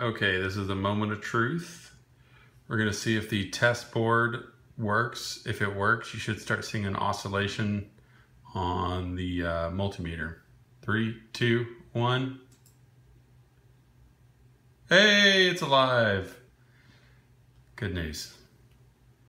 Okay, this is the moment of truth. We're gonna see if the test board works. If it works, you should start seeing an oscillation on the uh, multimeter. Three, two, one. Hey, it's alive. Good news.